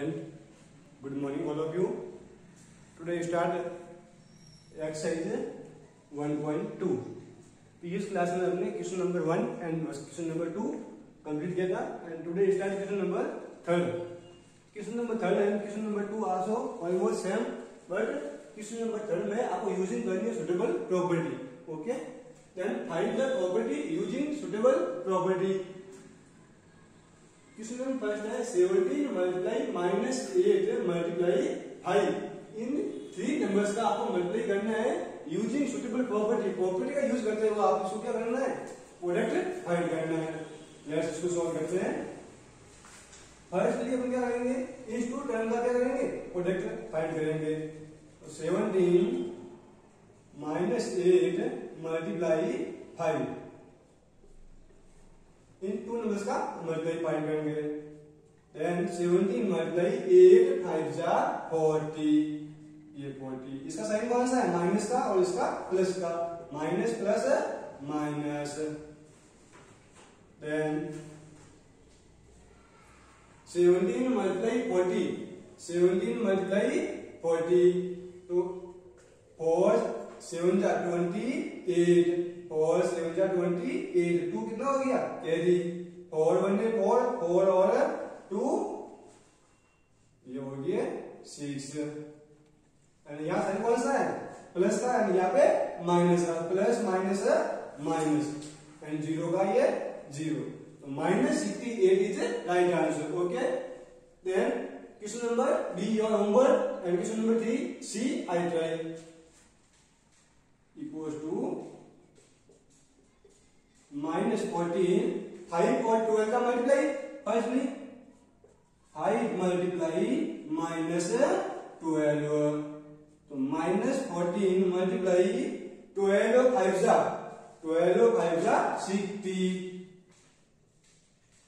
student good morning, all of you. Today start exercise 1.2 previous class में हमने question number one and question number two complete किया था and today start question number third question number third and question number two also almost same but question number third में आपको using करनी है suitable property okay then find the property using suitable property question number first है seventeen multiply minus eight multiply five इन three numbers का आपको multiply करना है using suitable property property का यूज़ करते हुए आपको क्या करना है? प्रोडक्ट फाइंड करना है. लेट्स इसको सॉल्व करते हैं. फ़र्स्ट लिए क्या करेंगे? इस टू टर्म का क्या करेंगे? प्रोडक्ट फाइंड करेंगे. Seventeen minus eight multiply five इन टू नंबर्स का मल्टीप्लाई फाइंड करेंगे। देन 17 मल्टीप्लाई 8 5 जा 40 ये 40 इसका साइन कौन सा है? माइनस का और इसका प्लस का। Minus plus minus then 17 multiply 40 17 multiply 40 तो 4 7 जा 28 4 7 जा 28 2 कितना हो गया? कैरी 4 वन है 4 4 और 2 ये हो गया 6 एंड यहाँ साइन कौन सा है? प्लस का एंड यहाँ पे माइनस का plus minus minus and zero का ये ज़ीरो तो minus sixty eight is right answer okay then question number B your homework and question number three C I try equals to minus 14 5 और 12 का multiply first में 5 multiply minus 12 तो minus 14 multiply 12 five जा 12 five जा 60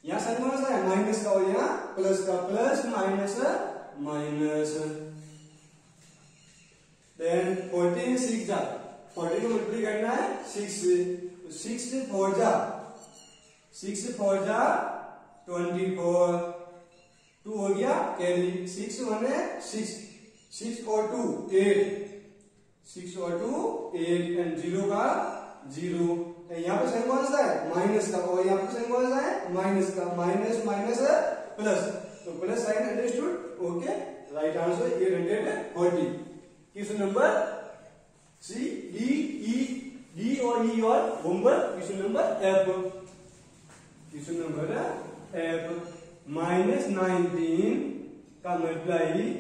यहाँ कौन सा है, माइनस का और यहाँ, प्लस का plus, minus minus. Then 14 six जा फोर्टी को मल्टीप्लाई करना है सिक्स तो सिक्स फोर जा। सिक्स फोर जा, ट्वेंटी फोर। टू हो गया कैरी सिक्स वन है, सिक्स। सिक्स और टू, एट। सिक्स और टू, एट एंड ज़ीरो का ज़ीरो। यहाँ पे साइन कौन सा है? माइनस का। और यहाँ पे साइन कौन सा है? माइनस का। Minus minus plus. तो plus sign understood okay right answer eight hundred forty question number C D E D और ई और homework question number F question number F minus nineteen का multiply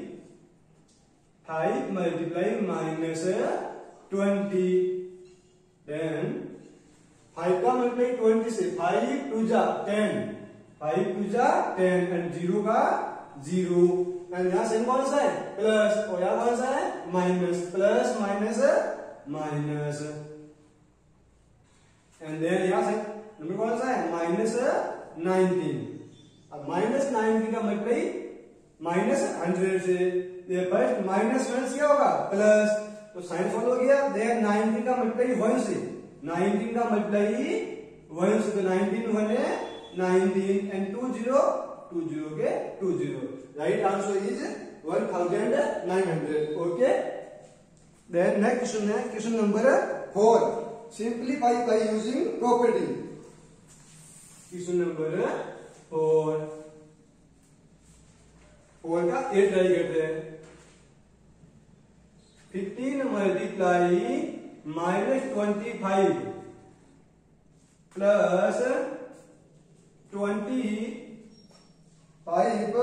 five multiply minus twenty then five का multiply twenty से five two जा ten five two जा ten and zero का zero and यहाँ से कौन सा है? प्लस और यहाँ कौन सा है? Minus plus minus minus and then यहाँ से नंबर कौन सा है? माइनस नाइनटीन अब माइनस नाइनटीन का मतलब माइनस हंड्रेड से। फ़र्स्ट माइनस वन से होगा? प्लस तो साइन सॉल्व हो गया देन नाइनटीन का मल्टीप्लाई वन से। नाइनटीन का मल्टीप्लाई वन से। तो नाइनटीन वन है nineteen and two zero two zero के two zero right answer is one thousand nine hundred okay then next question है question number four simplify by using property question number four four का A try करते हैं. Fifteen multiply minus twenty five plus twenty five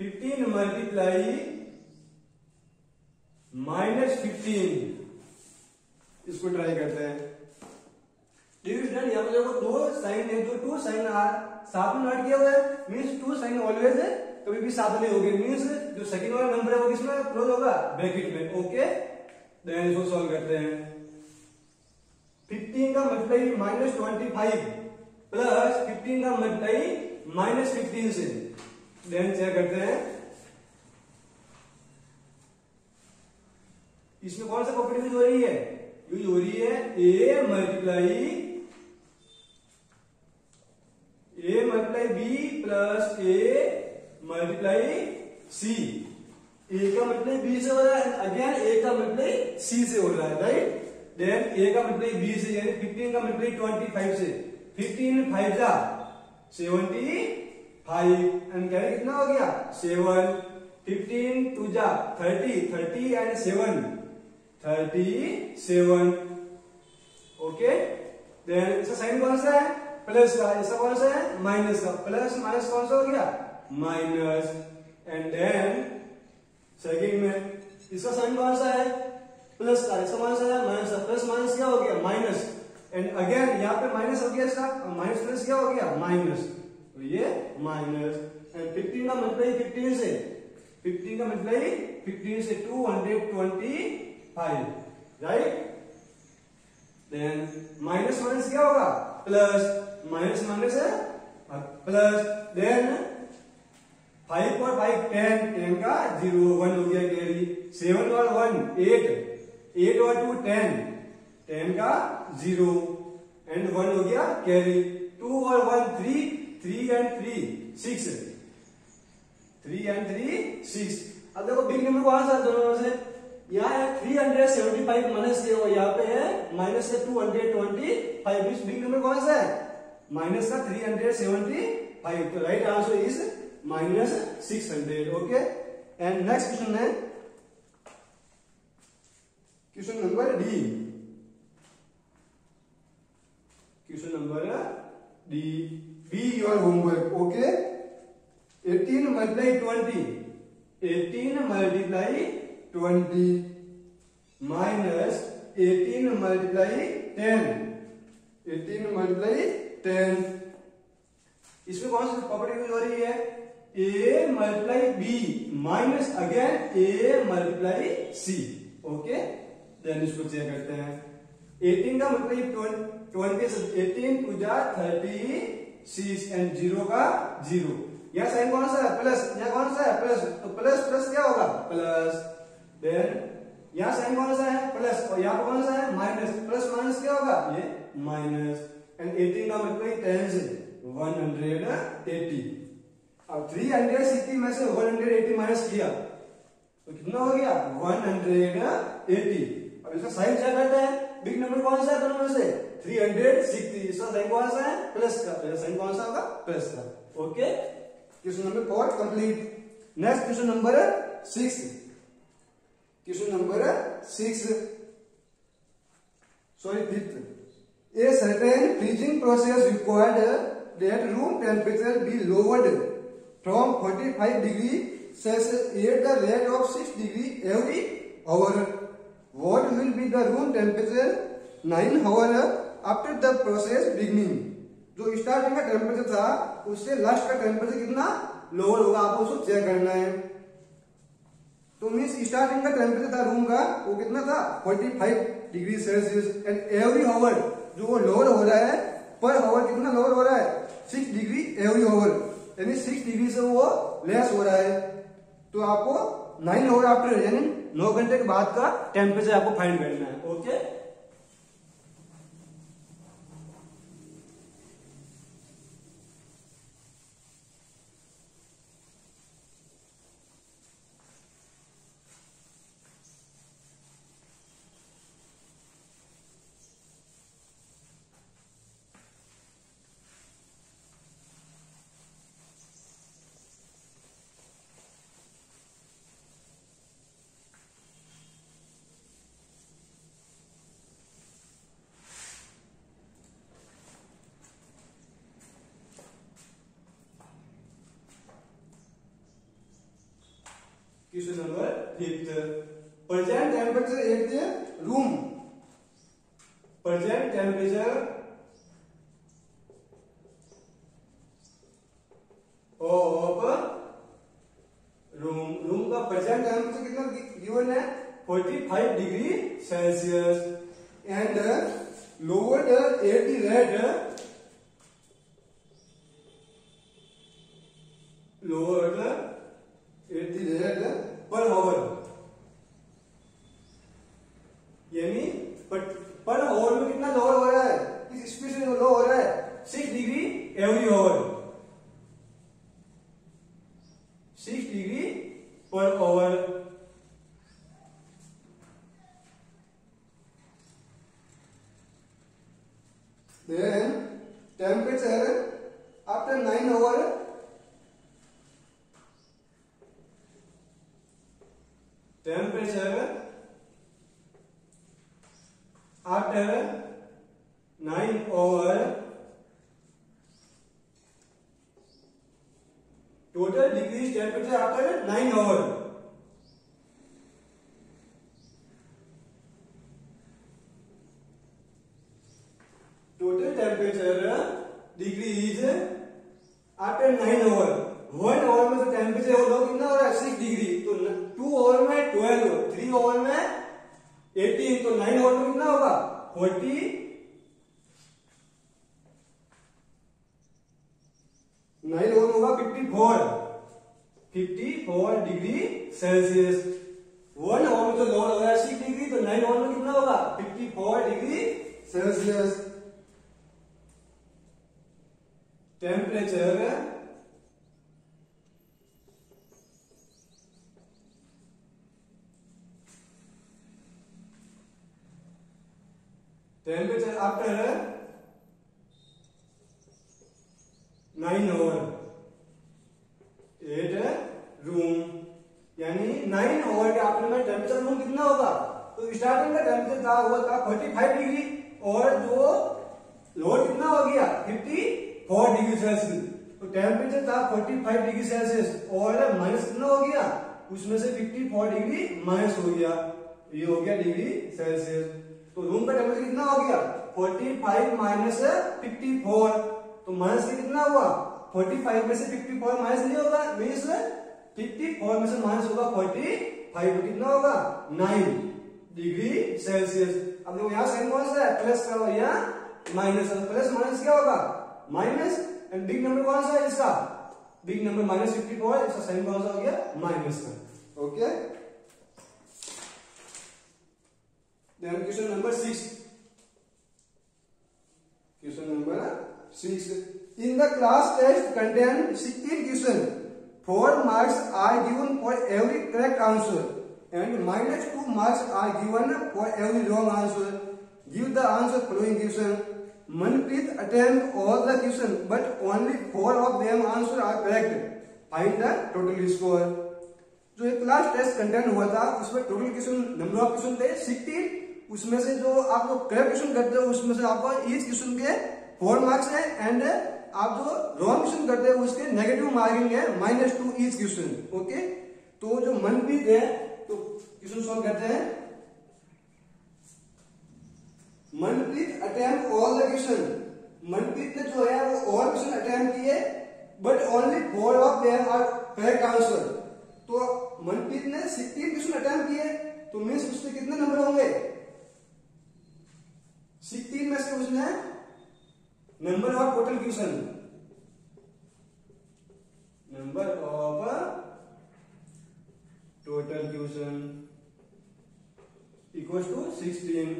fifteen multiply minus fifteen इसको try करते हैं। यहाँ पे देखो दो साइन है, जो टू साइन साथ में नॉट किया हुआ है मीन्स टू साइन ऑलवेज है, कभी भी साथ में होगी। मीन्स जो सेकंड वाला नंबर है वो किसमें क्लोज होगा? ब्रैकेट में। ओके देन इसको सॉल्व करते हैं। 15 का multiply minus twenty five plus fifteen का मल्टीप्लाई माइनस फिफ्टीन से। देन चेक करते हैं? इसमें कौन सा प्रॉपर्टी हो रही है? यूज़ हो रही है A multiply A multiply B plus A multiply C A का मतलब बी से हो रहा है अगेन ए का मतलब सी से हो रहा है राइट देन ए का मतलब बी से, यानी फिफ्टीन का मतलब ट्वेंटी फाइव से। फिफ्टीन फाइव जा सेवेंटी फाइव एंड कैरी कितना हो गया? सेवन फिफ्टीन टू जा thirty thirty and seven thirty seven okay then इसका साइन कौन सा है प्लस का इसका कौन सा है माइनस का प्लस माइनस कौन सा हो गया माइनस एंड देन सेकंड में इसका साइन कौन सा है प्लस का इसका कौन सा है माइनस का प्लस माइनस क्या हो गया माइनस एंड अगेन यहाँ पे माइनस हो गया इसका माइनस प्लस क्या हो गया? माइनस तो ये माइनस एंड फिफ्टीन का मतलब फिफ्टीन से. फिफ्टीन का मतलब फिफ्टीन से two hundred twenty five right then minus minus क्या होगा? प्लस माइनस माइनस है? प्लस देन फाइव और फाइव टेन टेन का ज़ीरो वन हो गया कैरी सेवन और वन एट एट और टू टेन टेन का ज़ीरो एंड वन हो गया कैरी टू और one three three and three six three and three six अब देखो बिग नंबर कौन सा दोनों से? यहाँ है three hundred seventy five minus और यहाँ पे है माइनस के टू हंड्रेड ट्वेंटी फाइव इस बिग नंबर कौन सा है? माइनस का थ्री हंड्रेड सेवेंटी फाइव तो right answer is minus six hundred okay and next question है question number D question number D B your homework okay 18 multiply 20 18 multiply 20 minus 18 multiply 10 18 multiply 10 इसमें कौन सी property use हो रही है? A multiply b minus again A multiply C okay then इसको check करते हैं. 18 का मतलब 20 18 टू जा 36 एंड ज़ीरो का ज़ीरो यह साइन कौन सा है? प्लस यह कौन सा है? प्लस तो प्लस प्लस क्या होगा? प्लस देन यह साइन कौन सा है? प्लस और यहाँ पर कौन सा है? माइनस प्लस माइनस क्या होगा? ये माइनस एंड 18 का मतलब 10 से 180 अब 360 में से 180 माइनस किया। तो कितना हो गया? 180 अब इसका साइन क्या करता है? बिग नंबर कौन सा है दोनों में से? 360 इसका साइन कौन सा है? प्लस का। तो साइन कौन सा होगा? प्लस का। Okay question number four complete next question number six question number six sorry fifth a certain freezing process required that room temperature be lowered from 45 degree Celsius at the rate of six degree every hour what will be the room temperature nine hour after the process beginning जो starting का temperature था, उससे last का temperature कितना lower होगा, आपको उसको check करना है। तो मीन्स स्टार्टिंग का टेम्परेचर था रूम का, वो कितना था? 45 degree Celsius and every hour जो वो लोअर हो रहा है पर हावर कितना लोअर हो रहा है? सिक्स डिग्री एवरी हावर यानी सिक्स डिग्री से वो लेस हो रहा है। तो आपको नाइन आवर आफ्टर यानी नौ घंटे के बाद का टेम्परेचर आपको फाइंड करना है okay question number fifth present temperature at the room present temperature room room का प्रेजेंट टेम्परेचर कितना गिवन है? Forty five degree Celsius and lowered at the rate lowered at the rate Bora, bora. Nine और total degree temperature आता है nine और। Total temperature degree is आपके nine over one over में तो temperature हो लोग कितना? और सिक्स डिग्री। तो टू ओवर में ट्वेल्व, थ्री ओवर में एटीन तो नाइन ओवर में कितना होगा? फोर्टी नाइन आवर होगा fifty four fifty four degree Celsius. One में तो लोड हो रहा सिक्स डिग्री तो नाइन आवर में कितना होगा? Fifty four degree Celsius. Temperature temperature temperature after 9 hour at room, यानी नाइन ओवर के आफ्टर में टेम्परेचर रूम कितना होगा? तो स्टार्टिंग का टेम्परेचर था हुआ था 45 डिग्री और जो लोअर कितना हो गया? 54 डिग्री सेल्सियस तो टेम्परेचर था 45 डिग्री सेल्सियस और माइनस कितना हो गया? उसमें से 54 डिग्री माइनस हो गया। ये हो गया डिग्री सेल्सियस तो रूम का टेम्परेचर कितना हो गया? 45 माइनस फिफ्टी तो माइनस से कितना हुआ? 45 में से 54 माइनस नहीं होगा? मीन्स 54 में से माइनस होगा 45 तो कितना होगा? 9 डिग्री सेल्सियस अब देखो यहाँ साइन कौन सा है? प्लस का और यहाँ माइनस प्लस माइनस क्या होगा? माइनस एंड बिग नंबर कौन सा है इसका? Big number minus fifty four इसका साइन कौन सा हो गया? माइनस का। Okay question number number 6 in the class test contained 60 questions 4 marks are given for every correct answer and minus 2 marks are given for every wrong answer give the answer following question manpreet attempted all the question but only 4 of them answer are correct find the total score जो एक class test content हुआ था उसमें total question number of question थे 60 उसमें से जो आप लोग करेक्ट क्वेश्चन करते हो उसमें से आपको ईच क्वेश्चन के फोर मार्क्स है एंड आप जो रॉन्ग क्वेश्चन करते हैं, उसके नेगेटिव मार्किंग है minus two is question okay तो जो मनप्रीत है तो क्वेश्चन सॉल्व करते हैं। Manpreet attempt all the question Manpreet ने जो है, वो और क्वेश्चन अटेम्प्ट किए but only four of them are correct answer तो मनप्रीत ने सिक्सटीन क्वेश्चन अटेम्प्ट किए तो मीन्स उसके कितने नंबर होंगे? सिक्सटीन में से उसने number of total question number of total question equal to sixteen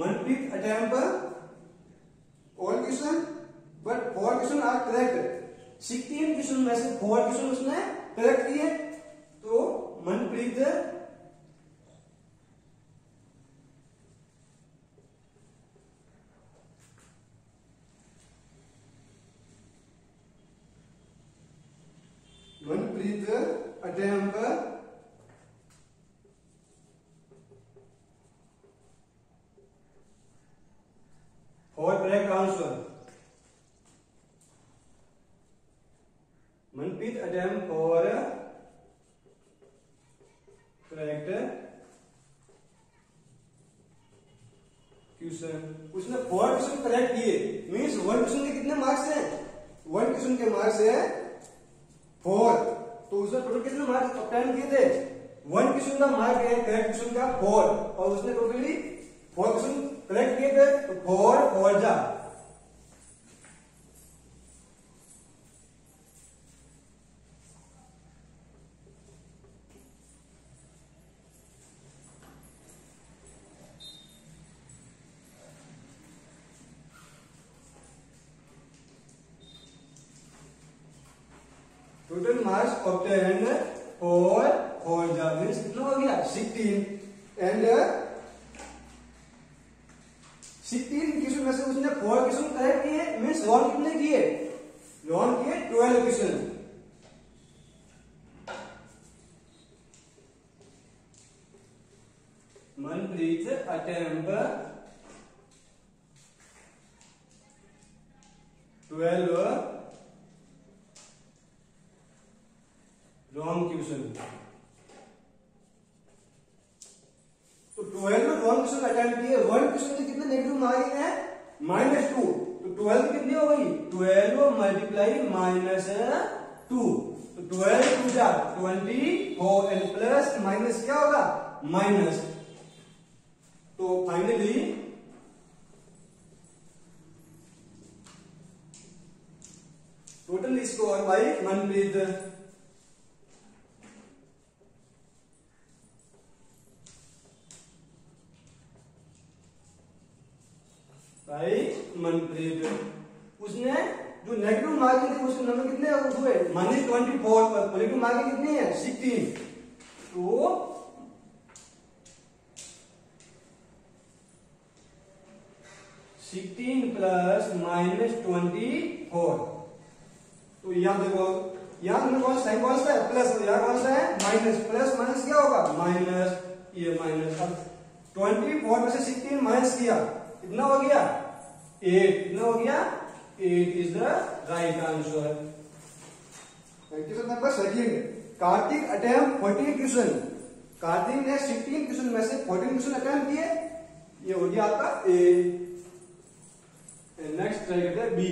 Manpreet attempt all question but four question are correct sixteen question में से फोर क्वेश्चन उसने करेक्ट किए तो Manpreet attempt for correct answer. Manpreet attempt for correct question उसने four question correct किए. Means one question के कितने marks है? वन क्वेश्चन के मार्क्स है फोर तो उसने टोटल कितने मार्क्स ऑप्टेन किए थे? वन क्वेश्चन का मार्क है करेक्ट क्वेश्चन का फोर और उसने टोटली फोर क्वेश्चन करेक्ट किए थे? तो फोर फोर जा. Total marks obtained four four जा मीन्स कितना हो गया सिक्सटीन एंड सिक्सटीन क्वेश्चन में से उसने फोर क्वेश्चन करेक्ट किए मीन्स लॉन कितने किए? लॉन किए twelve question Manpreet attempt negative marking है? Minus two. तो ट्वेल्व कितनी हो गई? Twelve multiply minus two. तो ट्वेल्व टू जा, twenty four and plus minus क्या होगा? माइनस। तो finally total score by Manpreet भाई, मनप्रीत। उसने जो नेगेटिव मार्किंग थी, उसके नंबर कितने हुए? माइनस ट्वेंटी फोर पर। पॉजिटिव मार्किंग कितनी है? सिक्सटीन तो sixteen plus minus twenty four तो यहाँ देखो यहाँ तुमने कौन साइन कौन सा है? प्लस यहाँ कौन सा है? माइनस प्लस माइनस क्या होगा? माइनस ये माइनस अब ट्वेंटी फोर में से सिक्सटीन माइनस किया। कितना हो गया? एट कितना हो गया? Eight is the right answer question number second Karthik attempt fourteen question Karthik ने सिक्सटीन क्वेश्चन में से फोर्टीन क्वेश्चन अटेम्प्ट किए? ये हो गया आपका ए नेक्स्ट ट्राई करते हैं B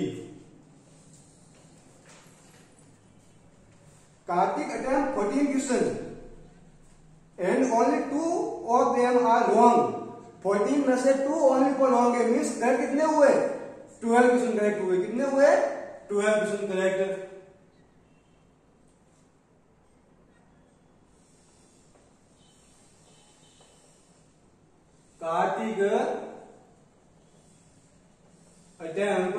Karthik attempt fourteen question and only two of them are wrong fourteen में से टू ओनली फॉर रॉन्ग है मीन्स करेक्ट कितने हुए? ट्वेल्व क्वेश्चन करेक्ट हुए। कितने हुए? Twelve question correct Karthik attempt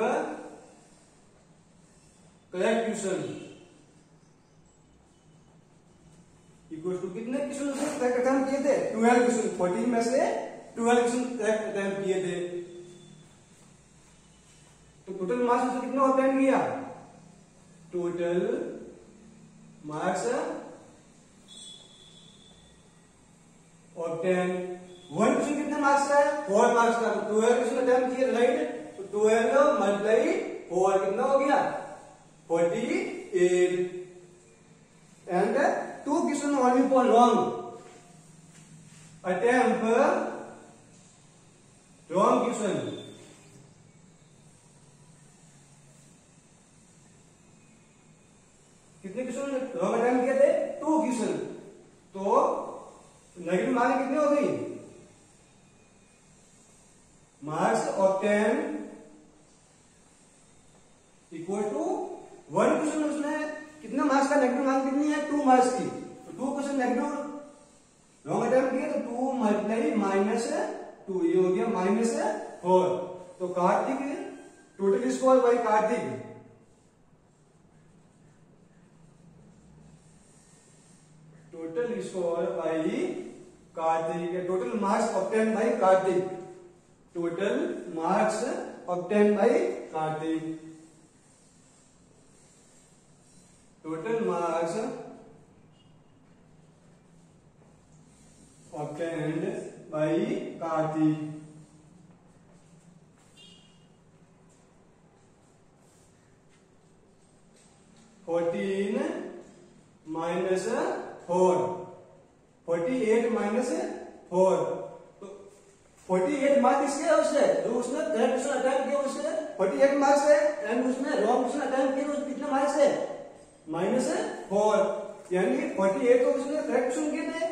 correct question equal to कितने question correct attempt किए थे? ट्वेल्व क्वेश्चन फोर्टीन में से ट्वेल्व क्वेश्चन करेक्ट अटेम्प्ट किए थे। तो टोटल मार्क्स कितना अटेम्प्ट किया? Total marks obtained one question कितने मार्क्स का है? फोर मार्क्स का। ट्वेल्व क्वेश्चन अटेम्प्ट किए राइट तो ट्वेल्व मल्टीप्लाई फोर कितना हो गया? Forty eight and two question only for wrong attempt wrong question कितने क्वेश्चन रॉन्ग अटेम्प्ट किए थे? टू क्वेश्चन तो नेगेटिव मार्क कितनी हो गई? Marks of ten equal to one question उसने कितने मार्क्स का नेगेटिव मार्क कितनी है? टू मार्क्स की। तो two question negative wrong attempt किए तो टू मल्टीप्लाई माइनस टू, ये हो गया माइनस है फोर। तो Karthik total score by Karthik total score by Karthik total marks obtained by Karthik. Total marks obtained by Karthik. Total marks obtained by Karthik. Fourteen minus four Forty-eight minus four. तो forty-eight marks किसके है उससे जो उसने correct question attempt किया उससे forty-eight marks है and उसने रॉन्ग क्वेश्चन अटेम्प्ट किया उसके कितने मार्क्स है? माइनस फोर यानी फोर्टी एट को उसने करेक्ट क्वेश्चन किए थे।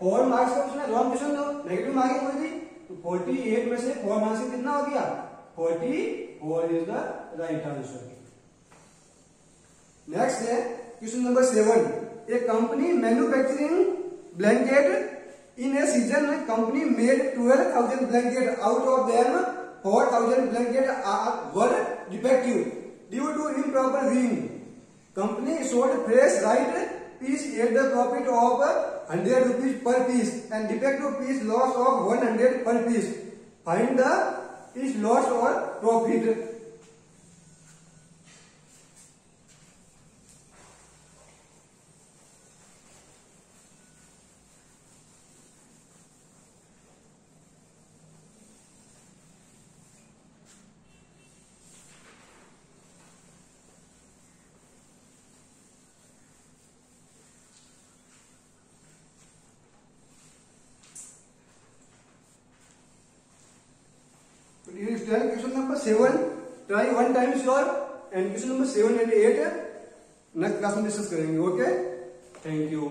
फोर मार्क्स का उसने रॉन्ग क्वेश्चन दो। नेगेटिव मार्किंग हुई थी तो फोर्टी एट में से फोर मार्क्स कितना हो गया? Forty four is the right answer next है question number seven a company manufacturing blanket in a season company made twelve thousand blanket out of them four thousand blanket were defective due to improper weaving company sold fresh right piece at the profit of 100 rupees per piece and defective piece loss of 100 per piece. Find the piece loss or profit. Seven try one time sure and question number seven and eight next class में discuss करेंगे okay thank you